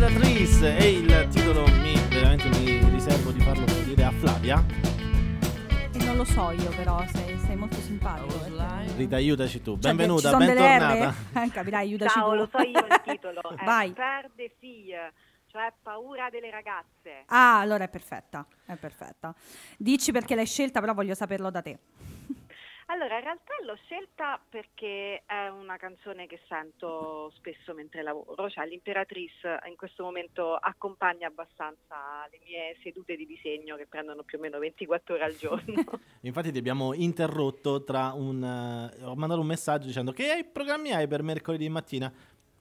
Imperatrice e il titolo mi veramente mi riservo di farlo dire a Flavia. E non lo so io però, sei, sei molto simpatico. perché- Rita, aiutaci tu. Cioè, Benvenuta, ci sono delle bentornata. Eh, capirai, aiutaci Ciao, tu. lo so io il titolo. Vai. Peur des filles, cioè paura delle ragazze. Ah, allora è perfetta, è perfetta. Dici perché l'hai scelta, però voglio saperlo da te. Allora, in realtà l'ho scelta perché è una canzone che sento spesso mentre lavoro, cioè l'Imperatrice in questo momento accompagna abbastanza le mie sedute di disegno che prendono più o meno 24 ore al giorno. Infatti ti abbiamo interrotto tra un... eh, ho mandato un messaggio dicendo che programmi hai per mercoledì mattina?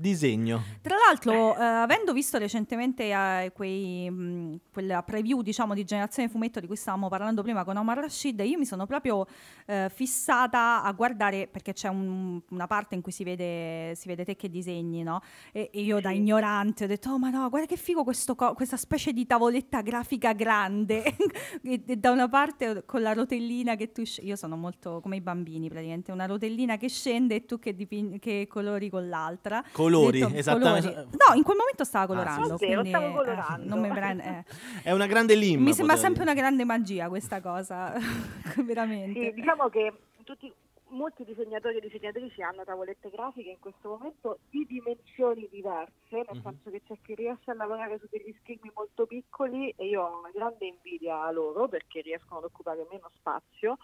Disegno. Tra l'altro, eh, avendo visto recentemente eh, quei, mh, quella preview, diciamo, di Generazione Fumetto di cui stavamo parlando prima con Omar Rashid, io mi sono proprio eh, fissata a guardare, perché c'è un- una parte in cui si vede, si vede te che disegni, no? E, e io da Sì. ignorante ho detto, oh ma no, guarda che figo questo co- questa specie di tavoletta grafica grande. e, e da una parte con la rotellina che tu... sc- io sono molto come i bambini praticamente, una rotellina che scende e tu che, dipin- che colori con l'altra. Colori, detto, esattamente. colori. No, in quel momento stava colorando. sì, lo quindi, stavo eh, colorando. non mi prende- eh. È una grande lim. Mi sembra sempre dire. una grande magia questa cosa, veramente. Sì, diciamo che tutti, molti disegnatori e disegnatrici hanno tavolette grafiche in questo momento di dimensioni diverse, nel Mhm. senso che c'è chi riesce a lavorare su degli schermi molto piccoli e io ho una grande invidia a loro perché riescono ad occupare meno spazio.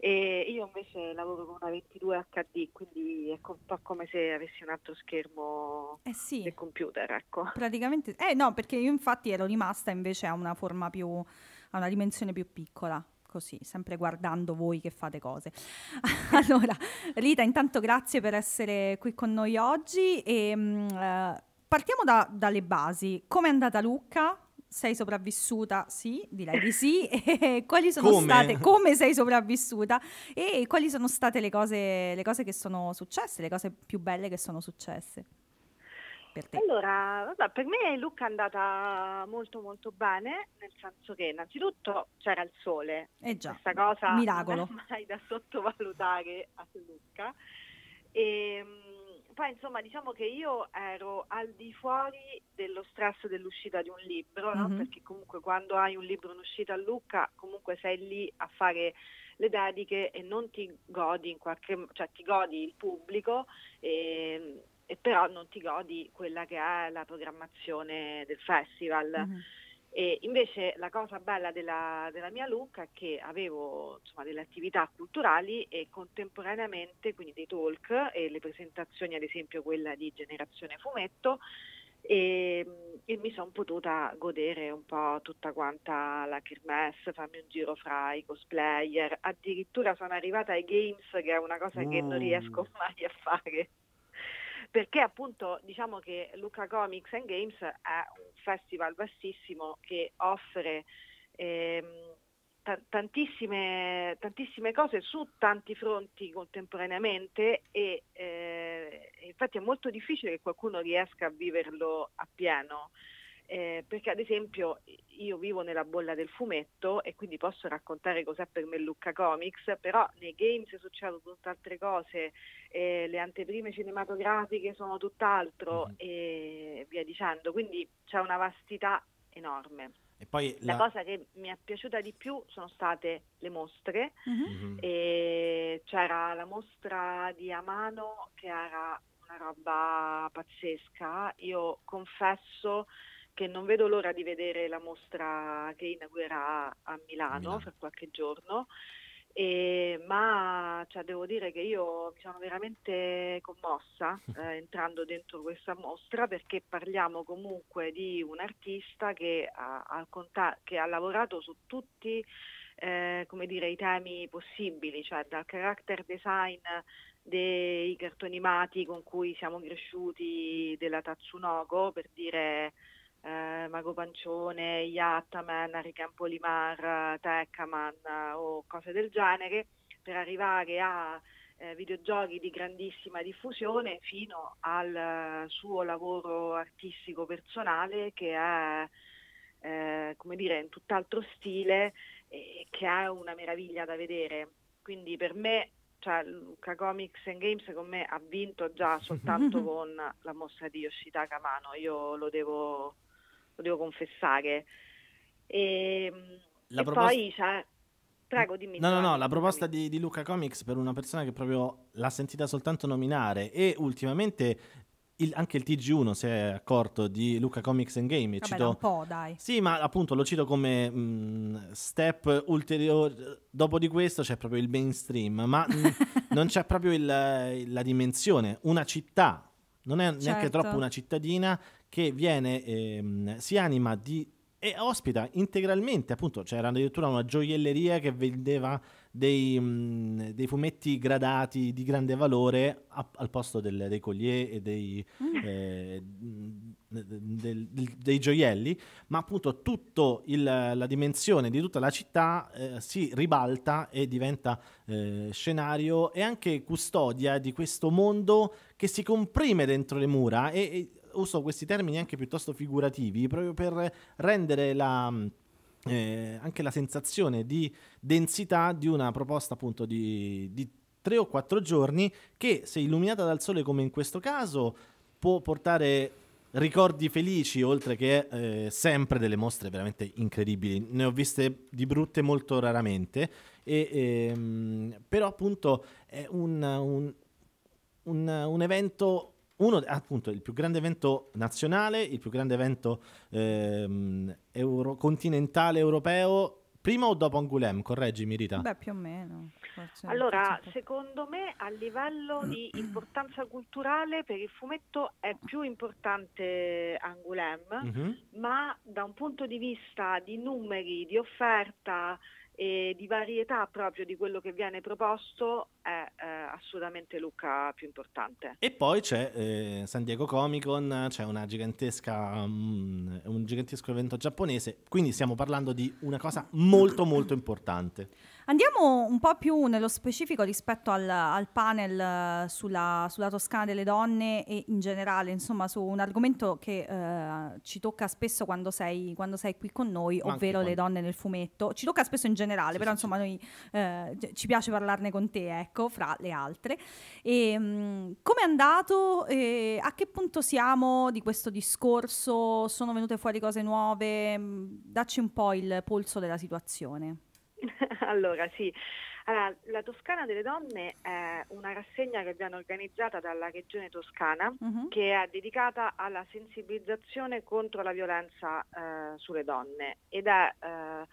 E io invece lavoro con una 22 HD, quindi è un po' come se avessi un altro schermo Eh sì, del computer, ecco. praticamente. Eh no, perché io infatti ero rimasta invece a una forma più, a una dimensione più piccola. Così, sempre guardando voi che fate cose. allora, Rita, intanto grazie per essere qui con noi oggi. E, mm, eh, partiamo da- dalle basi. Come è andata Lucca? Sei sopravvissuta? Sì, direi di sì. E quali sono Come? state? Come sei sopravvissuta? E quali sono state le cose, le cose che sono successe, le cose più belle che sono successe per te? Allora, vabbè, per me Lucca è andata molto molto bene, nel senso che innanzitutto c'era il sole, Eh già, questa cosa miracolo. non è mai da sottovalutare a Lucca. E, mh, poi insomma diciamo che io ero al di fuori dello stress dell'uscita di un libro, no? Mhm. perché comunque quando hai un libro in uscita a Lucca comunque sei lì a fare le dediche e non ti godi in qualche cioè ti godi il pubblico e, e però non ti godi quella che è la programmazione del festival. Mhm. E invece la cosa bella della, della mia look è che avevo insomma, delle attività culturali e contemporaneamente, quindi dei talk e le presentazioni, ad esempio quella di Generazione Fumetto, e, e mi sono potuta godere un po' tutta quanta la kermesse, farmi un giro fra i cosplayer, addirittura sono arrivata ai games che è una cosa che non Mm. riesco mai a fare perché appunto diciamo che Luca Comics and Games è un festival vastissimo che offre ehm, ta- tantissime, tantissime cose su tanti fronti contemporaneamente e eh, infatti è molto difficile che qualcuno riesca a viverlo appieno. Eh, perché ad esempio io vivo nella bolla del fumetto e quindi posso raccontare cos'è per me Lucca Comics, però nei games succedono tutt'altre cose, eh, le anteprime cinematografiche sono tutt'altro Mhm. e via dicendo, quindi c'è una vastità enorme. E poi La la... cosa che mi è piaciuta di più sono state le mostre, Mhm. Mhm. e c'era la mostra di Amano che era una roba pazzesca. Io confesso che non vedo l'ora di vedere la mostra che inaugurerà a Milano, Milano. per qualche giorno. E- ma cioè, devo dire che io mi sono veramente commossa eh, entrando dentro questa mostra perché parliamo comunque di un artista che ha, ha conta- che ha lavorato su tutti eh, come dire, i temi possibili, cioè dal character design dei cartoni animati con cui siamo cresciuti della Tatsunoko, per dire eh, Mago Pancione, Yattaman, Hurricane Polimar, Tekkaman eh, o cose del genere, per arrivare a eh, videogiochi di grandissima diffusione fino al eh, suo lavoro artistico personale che è eh, come dire in tutt'altro stile e che è una meraviglia da vedere. Quindi per me cioè Luca Comics and Games con me ha vinto già soltanto con la mostra di Yoshitaka Amano, io lo devo, lo devo confessare. E, La e proposta- poi c'è... Prego, dimmi. No, no, no, la proposta di, di Luca Comics per una persona che proprio l'ha sentita soltanto nominare e ultimamente il- anche il TG1 si è accorto di Luca Comics and Game. e Vabbè, cito- un po', dai. Sì, ma appunto lo cito come mh, step ulteriore. Dopo di questo c'è proprio il mainstream, ma mh, non c'è proprio il- la dimensione. Una città, non è neanche Certo. troppo una cittadina che viene, ehm, si anima di e ospita integralmente, appunto, c'era addirittura una gioielleria che vendeva dei, mh, dei fumetti gradati di grande valore a- al posto del- dei collier e dei, Mm. eh, del- del- dei gioielli, ma appunto tutta la dimensione di tutta la città eh, si ribalta e diventa eh, scenario e anche custodia di questo mondo che si comprime dentro le mura e, e uso questi termini anche piuttosto figurativi proprio per rendere la, eh, anche la sensazione di densità di una proposta appunto di, di tre o quattro giorni che se illuminata dal sole come in questo caso può portare ricordi felici oltre che eh, sempre delle mostre veramente incredibili. Ne ho viste di brutte molto raramente. E, ehm, però appunto è un, un, un, un evento uno appunto il più grande evento nazionale il più grande evento ehm, euro- continentale europeo prima o dopo Angoulême correggimi Rita Beh, più o meno. forse- Allora, forse- secondo me a livello di importanza culturale per il fumetto è più importante Angoulême, Mhm. ma da un punto di vista di numeri, di offerta e di varietà proprio di quello che viene proposto è eh, assolutamente Lucca più importante. E poi c'è eh, San Diego Comic Con, c'è mm, un gigantesco evento giapponese, quindi stiamo parlando di una cosa molto molto importante. Andiamo un po' più nello specifico rispetto al, al panel eh, sulla, sulla Toscana delle donne e in generale, insomma, su un argomento che eh, ci tocca spesso quando sei, quando sei qui con noi, ovvero le donne nel fumetto. Ci tocca spesso in generale, Sì, però sì, insomma noi eh, ci piace parlarne con te, ecco, fra le altre. E, mh, com'è andato? E a che punto siamo di questo discorso? Sono venute fuori cose nuove? Dacci un po' il polso della situazione. allora, sì. Allora, la Toscana delle Donne è una rassegna che viene organizzata dalla Regione Toscana Mhm. che è dedicata alla sensibilizzazione contro la violenza eh, sulle donne ed è eh,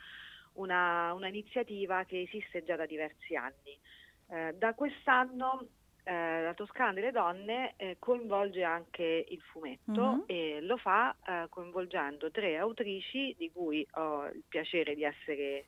una, una iniziativa che esiste già da diversi anni. Eh, da quest'anno eh, la Toscana delle Donne eh, coinvolge anche il fumetto Mhm. e lo fa eh, coinvolgendo tre autrici di cui ho il piacere di essere eh,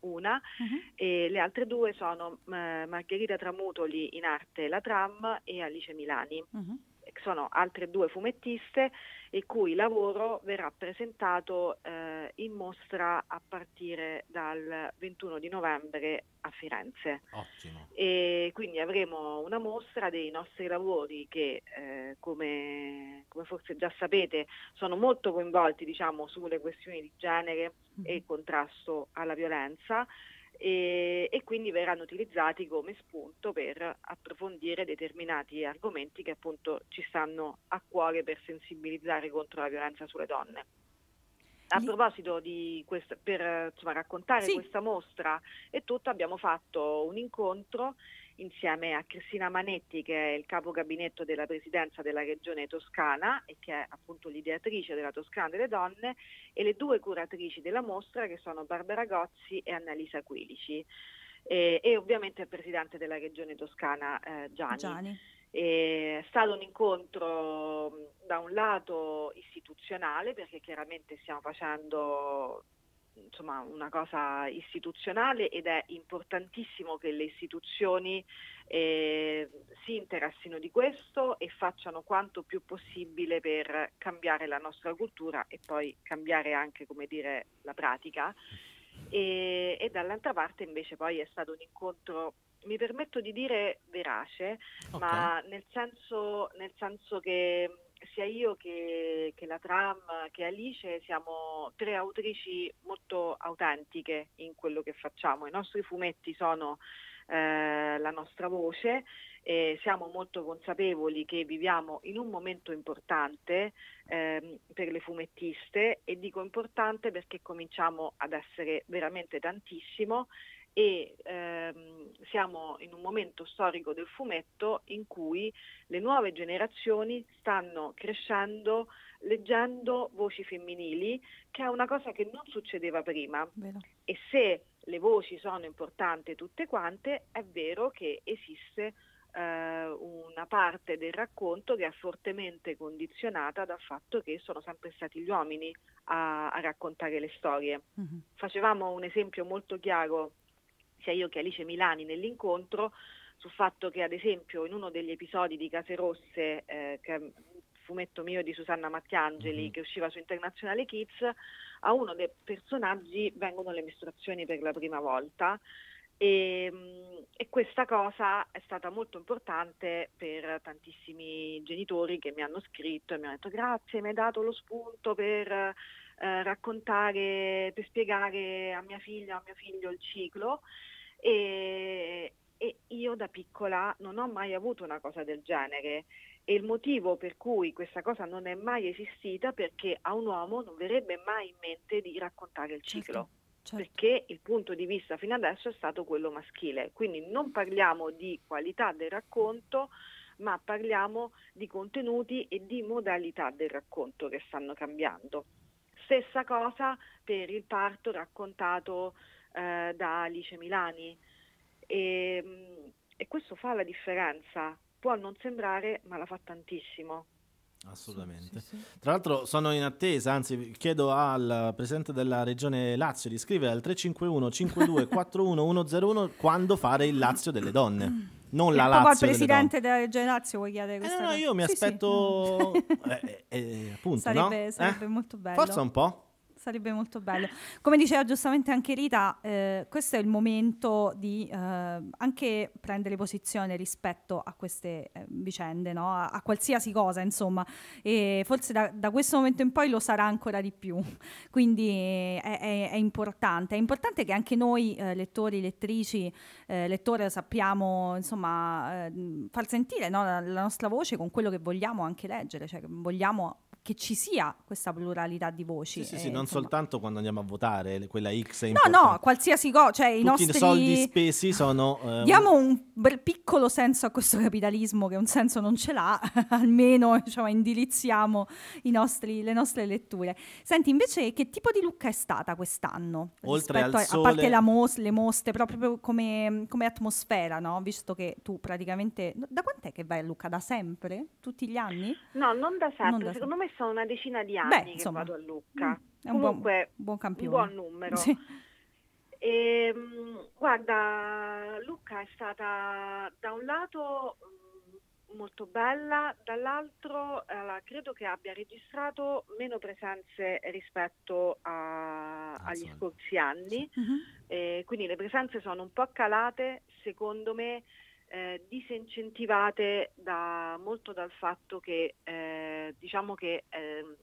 una Mhm. e le altre due sono eh, Margherita Tramutoli in arte La Tram e Alice Milani Mhm. Sono altre due fumettiste il cui lavoro verrà presentato eh, in mostra a partire dal 21 di novembre a Firenze. Ottimo. E quindi avremo una mostra dei nostri lavori che, eh, come, come forse già sapete, sono molto coinvolti diciamo, sulle questioni di genere e contrasto alla violenza e, e quindi verranno utilizzati come spunto per approfondire determinati argomenti che appunto ci stanno a cuore per sensibilizzare contro la violenza sulle donne. A proposito di questo, per insomma, raccontare Sì. questa mostra e tutto, abbiamo fatto un incontro insieme a Cristina Manetti, che è il capo gabinetto della presidenza della regione toscana e che è appunto l'ideatrice della Toscana delle Donne, e le due curatrici della mostra che sono Barbara Gozzi e Annalisa Quilici. E, e ovviamente il presidente della regione toscana eh, Gianni. Gianni. È stato un incontro da un lato istituzionale perché chiaramente stiamo facendo insomma, una cosa istituzionale ed è importantissimo che le istituzioni eh, si interessino di questo e facciano quanto più possibile per cambiare la nostra cultura e poi cambiare anche come dire, la pratica. E, e dall'altra parte invece poi è stato un incontro, mi permetto di dire verace, Ok. ma nel senso, nel senso che sia io che, che la Tram che Alice siamo tre autrici molto autentiche in quello che facciamo. I nostri fumetti sono eh, la nostra voce. E siamo molto consapevoli che viviamo in un momento importante ehm, per le fumettiste e dico importante perché cominciamo ad essere veramente tantissimo e ehm, siamo in un momento storico del fumetto in cui le nuove generazioni stanno crescendo leggendo voci femminili, che è una cosa che non succedeva prima. Vero. E se le voci sono importanti tutte quante, è vero che esiste eh, una parte del racconto che è fortemente condizionata dal fatto che sono sempre stati gli uomini a, a raccontare le storie. Mm-hmm. Facevamo un esempio molto chiaro sia io che Alice Milani nell'incontro sul fatto che ad esempio in uno degli episodi di Case Rosse, eh, che fumetto mio di Susanna Mattiangeli mm-hmm. che usciva su Internazionale Kids, a uno dei personaggi vengono le mestruazioni per la prima volta e, e, questa cosa è stata molto importante per tantissimi genitori che mi hanno scritto e mi hanno detto grazie, mi hai dato lo spunto per eh, raccontare, per spiegare a mia figlia, a mio figlio il ciclo e, e io da piccola non ho mai avuto una cosa del genere e il motivo per cui questa cosa non è mai esistita perché a un uomo non verrebbe mai in mente di raccontare il ciclo. Certo. Certo. Perché il punto di vista fino adesso è stato quello maschile, quindi non parliamo di qualità del racconto, ma parliamo di contenuti e di modalità del racconto che stanno cambiando. Stessa cosa per il parto raccontato eh, da Alice Milani e, e questo fa la differenza. Può non sembrare, ma la fa tantissimo. Assolutamente. Sì, sì, Tra l'altro sono in attesa, anzi chiedo al Presidente della Regione Lazio di scrivere al 351 52 41 101 quando fare il Lazio delle donne. Non la Lazio delle presidente della Regione Lazio vuoi chiedere donne. Eh, no, io mi Sì, sì, aspetto... no. eh, eh, appunto, sarebbe, no? sarebbe Eh? molto bello. Forza un po'. Sarebbe molto bello. Come diceva giustamente anche Rita, eh, questo è il momento di eh, anche prendere posizione rispetto a queste eh, vicende, no? a, a qualsiasi cosa, insomma. E forse da, da questo momento in poi lo sarà ancora di più. Quindi è, è- è importante. È importante che anche noi, eh, lettori, lettrici, eh, lettore, sappiamo insomma eh, far sentire no, la, la nostra voce con quello che vogliamo anche leggere, cioè che vogliamo che ci sia questa pluralità di voci. Sì, sì, sì, non insomma, soltanto quando andiamo a votare, quella X è No, no, importante. qualsiasi cosa, cioè i Tutti nostri... soldi spesi sono... eh, Diamo un bel piccolo senso a questo capitalismo che un senso non ce l'ha, almeno diciamo, indirizziamo i nostri- le nostre letture. Senti, invece, che tipo di look è stata quest'anno? Oltre Rispetto al a, a parte sole- la mos- le mostre, proprio come, come atmosfera, no? Visto che tu praticamente... Da quant'è che vai a Lucca? Da sempre? Tutti gli anni? No, non da sempre, Non da secondo me sono una decina di anni Beh, che insomma, vado a Lucca. Mm, è un buon, Comunque, buon un campione. buon numero. Sì. Ehm, guarda, Lucca è stata da un lato mm, molto bella, dall'altro eh, credo che abbia registrato meno presenze rispetto a- Al agli scorsi anni. Mhm. Eh, quindi le presenze sono un po' calate, secondo me eh, disincentivate da, molto dal fatto che eh, diciamo che ehm,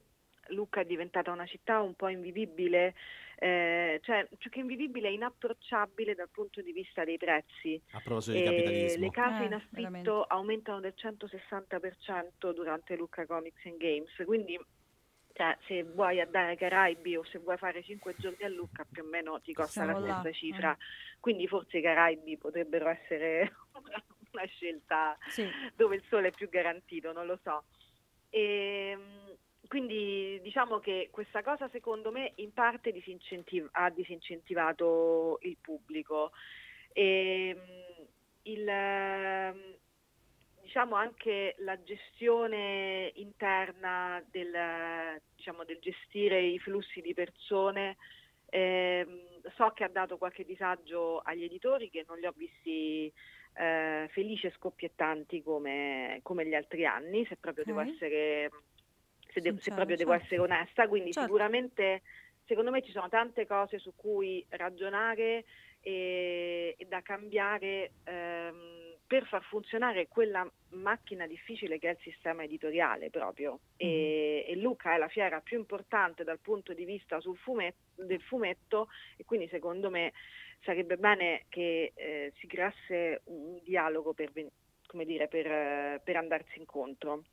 Lucca è diventata una città un po' invivibile, eh, cioè più che invivibile, inapprocciabile dal punto di vista dei prezzi. A proposito di capitalismo. le case Eh, in affitto veramente. aumentano del 160% durante Lucca Comics and Games, quindi cioè, se vuoi andare ai Caraibi o se vuoi fare 5 giorni a Lucca più o meno ti costa Siamo la là, stessa eh. cifra, quindi forse i Caraibi potrebbero essere una, una scelta Sì. dove il sole è più garantito, non lo so. E, quindi diciamo che questa cosa secondo me in parte disincentiv- ha disincentivato il pubblico. E, il, ehm, diciamo anche la gestione interna del, diciamo, del gestire i flussi di persone ehm, so che ha dato qualche disagio agli editori che non li ho visti eh, felici e scoppiettanti come, come gli altri anni, se proprio devo Ok. essere se, de- se proprio devo certo. essere onesta, quindi Certo. sicuramente secondo me ci sono tante cose su cui ragionare e, e da cambiare ehm, per far funzionare quella macchina difficile che è il sistema editoriale proprio. E, mm. e Luca è la fiera più importante dal punto di vista fumetto, del fumetto e quindi secondo me sarebbe bene che eh, si creasse un dialogo per, dire, per, per andarsi incontro.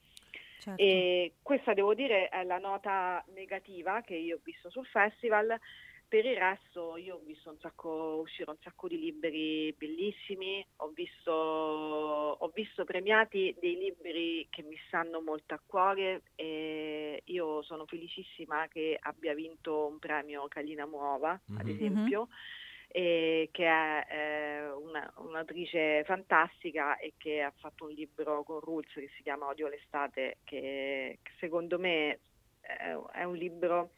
Certo. E questa devo dire è la nota negativa che io ho visto sul festival. Per il resto io ho visto un sacco, uscire un sacco di libri bellissimi, ho visto, ho visto premiati dei libri che mi stanno molto a cuore e io sono felicissima che abbia vinto un premio Calina Muova, mm-hmm. ad esempio. Mm-hmm eh, che è eh, una, un'autrice fantastica e che ha fatto un libro con Rulz che si chiama Odio l'estate, che, che secondo me è, è un libro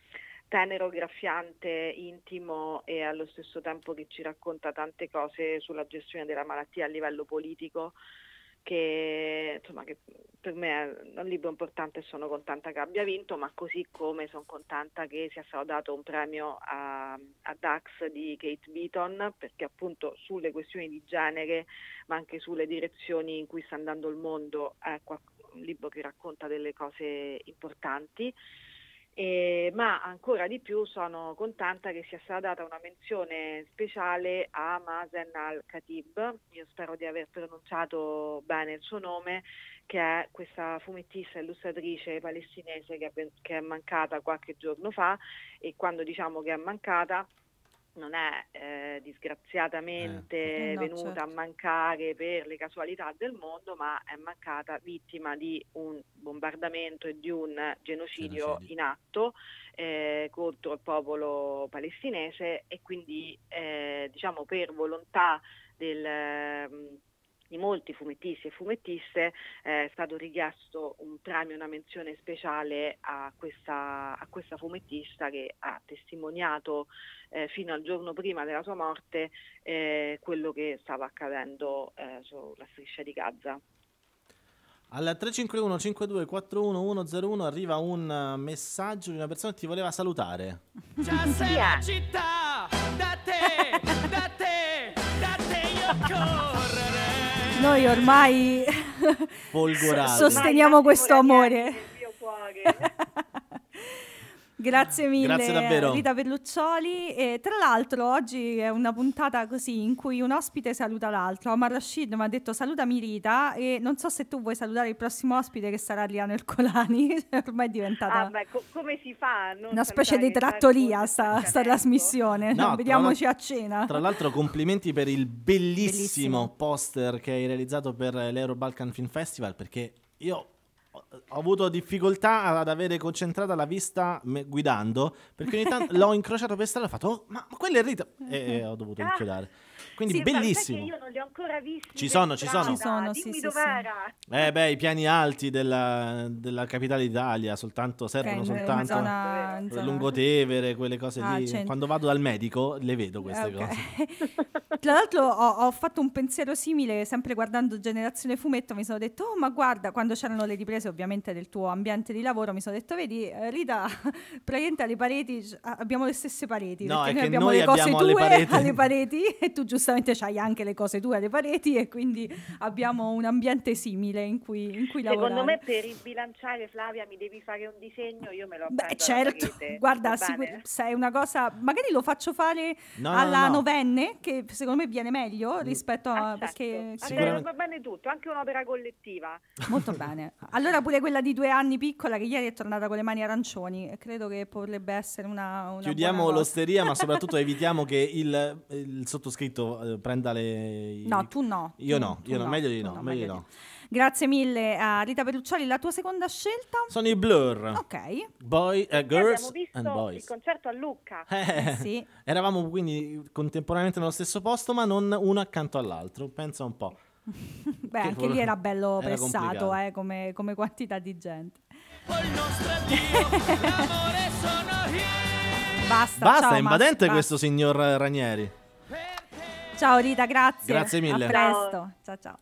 tenero, graffiante, intimo e allo stesso tempo che ci racconta tante cose sulla gestione della malattia a livello politico che, insomma, che per me è un libro importante e sono contenta che abbia vinto, ma così come sono contenta che sia stato dato un premio a, a Dax di Kate Beaton, perché appunto sulle questioni di genere, ma anche sulle direzioni in cui sta andando il mondo, è un libro che racconta delle cose importanti. Eh, ma ancora di più sono contenta che sia stata data una menzione speciale a Mazen al-Khatib, io spero di aver pronunciato bene il suo nome, che è questa fumettista illustratrice palestinese che è, che è mancata qualche giorno fa. E quando diciamo che è mancata non è eh, disgraziatamente eh. eh no, venuta certo. a mancare per le casualità del mondo, ma è mancata vittima di un bombardamento e di un genocidio, genocidio. in atto eh, contro il popolo palestinese e quindi eh, diciamo per volontà del di molti fumettisti e fumettiste eh, è stato richiesto un premio, una menzione speciale a questa, a questa fumettista che ha testimoniato eh, fino al giorno prima della sua morte eh, quello che stava accadendo eh, sulla striscia di Gaza. Al 351 52 41 101 arriva un messaggio di una persona che ti voleva salutare. Già sei la città, da te, da te, da te io correre. Noi ormai sosteniamo questo amore. Grazie mille Grazie davvero. Rita Pelluccioli. E tra l'altro oggi è una puntata così in cui un ospite saluta l'altro. Omar Rashid mi ha detto salutami Rita. E non so se tu vuoi salutare il prossimo ospite che sarà Liano Ercolani ormai è diventata ah, beh, co- come si fa una specie di trattoria sta, sta trasmissione. No, vediamoci a cena. tra l'altro complimenti per il bellissimo, bellissimo. poster che hai realizzato per l'Euro Balkan Film Festival perché io ho avuto difficoltà ad avere concentrata la vista guidando perché ogni tanto l'ho incrociato per strada e ho fatto oh, ma, ma quello è Rita e, e ho dovuto ah. inchiodare quindi sì, bellissimo. io non li ho ancora visti ci sono ci sono. Ci sono Dimmi sì, dov'era. sì, eh beh i piani alti della, della capitale d'Italia soltanto servono okay, soltanto zona, Lungotevere quelle cose ah, lì. quando vado dal medico le vedo queste okay. cose. Tra l'altro ho, ho, fatto un pensiero simile sempre guardando Generazione Fumetto mi sono detto oh ma guarda quando c'erano le riprese ovviamente del tuo ambiente di lavoro mi sono detto vedi eh, Rita praticamente alle pareti abbiamo le stesse pareti no, perché noi abbiamo noi le cose abbiamo tue alle pareti. alle pareti e tu giustamente hai anche le cose tue alle pareti e quindi abbiamo un ambiente simile in cui, in cui Secondo lavorare. me per ribilanciare Flavia mi devi fare un disegno, io me lo Beh, certo, guarda, sicur- se è una cosa, magari lo faccio fare no, alla no, no. novenne, che secondo me viene meglio rispetto a... Ah, certo. perché Sicuramente... va bene tutto, anche un'opera collettiva. Molto bene. Allora pure quella di due anni piccola che ieri è tornata con le mani arancioni, credo che potrebbe essere una... una Chiudiamo l'osteria, ma soprattutto evitiamo che il, il sottoscritto eh, prenda le... No, tu no. Io tu, no, io no, meglio di no, meglio di no. Grazie mille a Rita Peruccioli. La tua seconda scelta? Sono i Blur. Ok. Boy, uh, girls and Boys. il concerto a Lucca. Eh, sì. Eravamo quindi contemporaneamente nello stesso posto, ma non uno accanto all'altro. Pensa un po'. Beh, che anche lì era bello era pressato eh, come, come, quantità di gente. Basta, Basta, ciao, è invadente basta. questo signor Ranieri. Ciao Rita, grazie. Grazie mille. A presto. Ciao ciao.